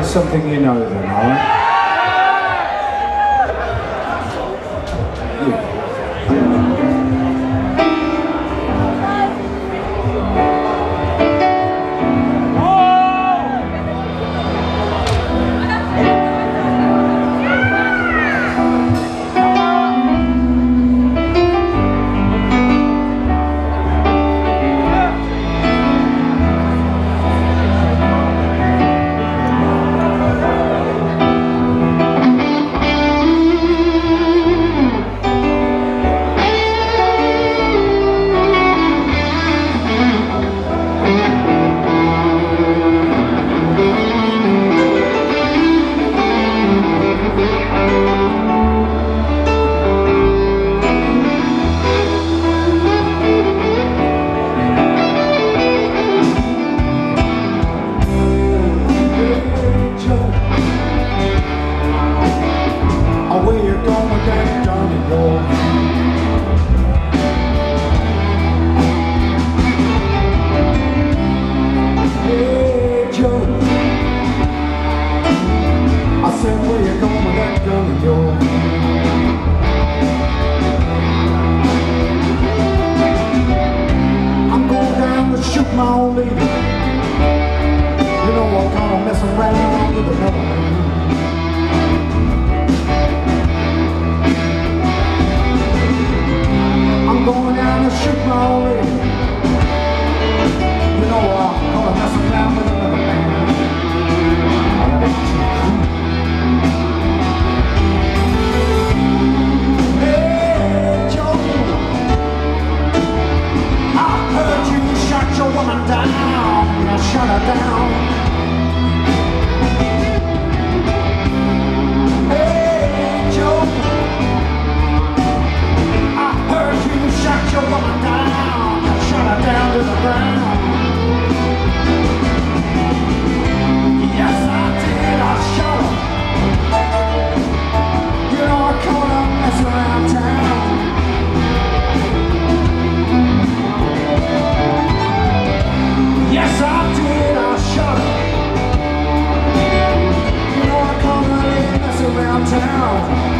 play something you know then, alright? Said where you going with that gun of yours? I'm going down to shoot my old lady. town.